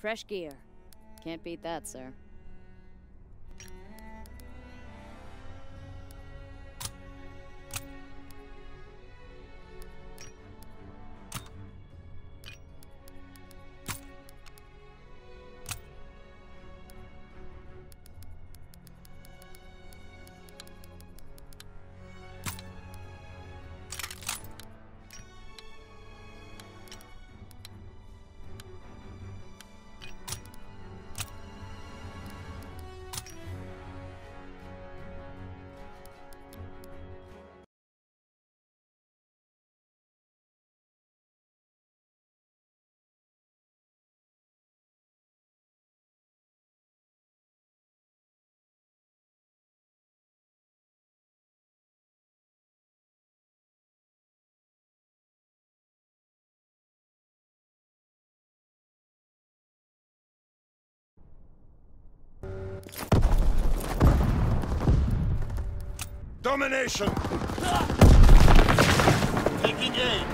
Fresh gear. Can't beat that, sir. Domination! Taking aim.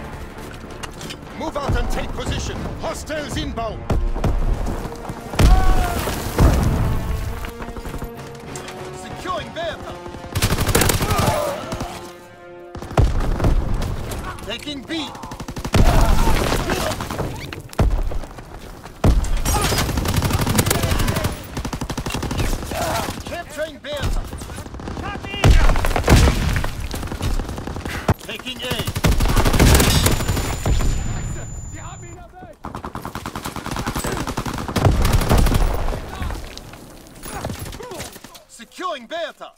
Move out and take position. Hostiles inbound. Securing Bertha. Taking B. Capturing Bertha. Taking A. Securing Bertha.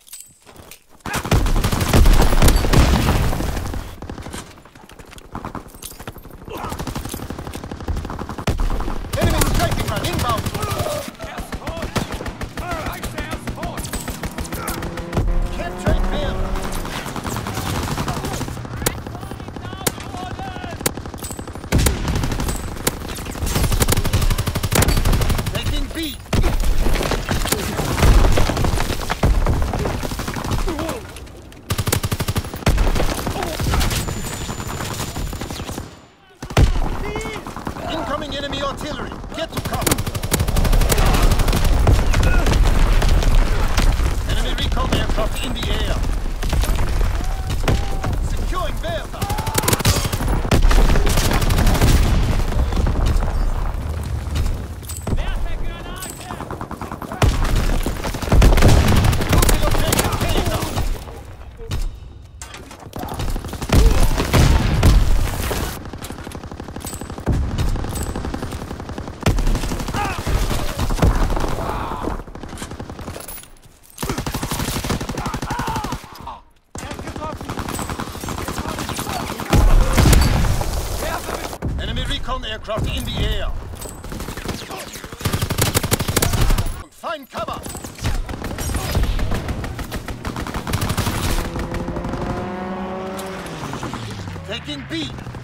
Recon aircraft in the air. Find cover. Taking B.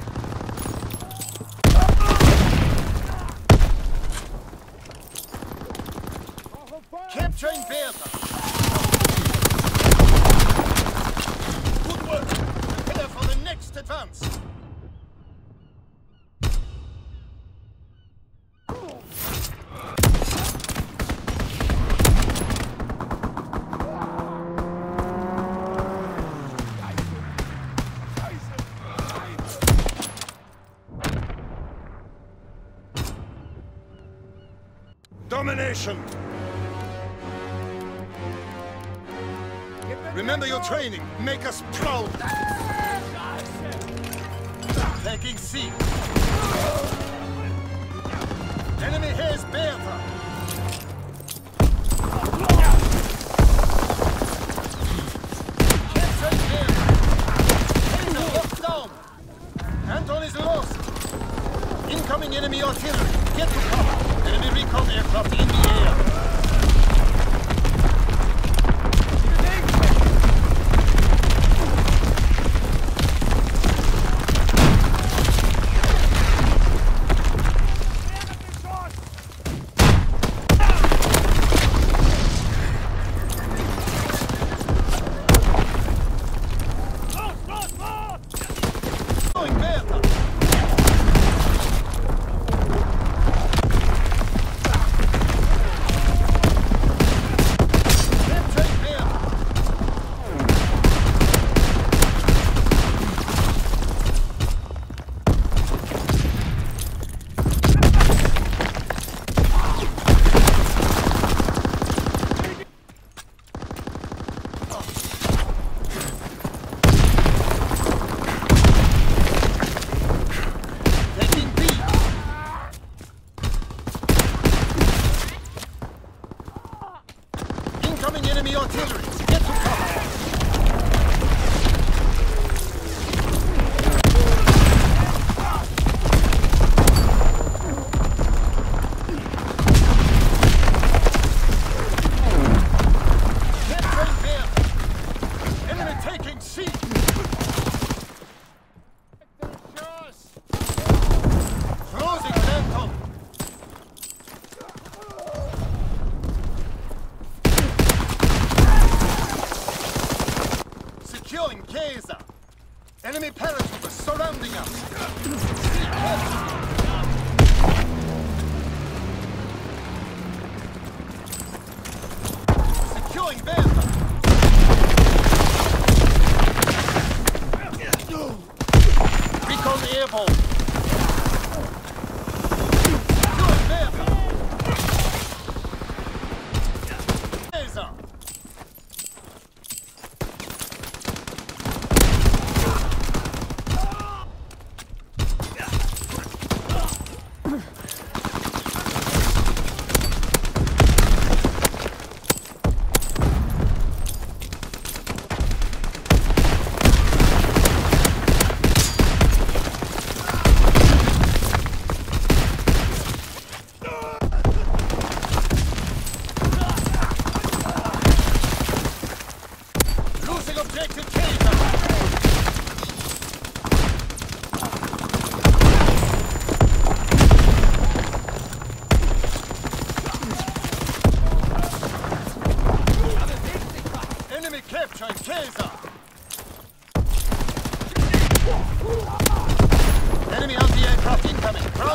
Domination! Remember your training. Make us proud. Taking C. Enemy has Bertha. Killing bandits!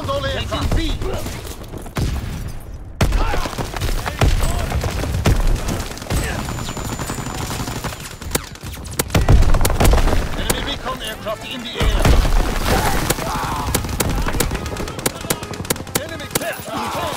Aircraft. B. Enemy recon aircraft in the air. Enemy clear.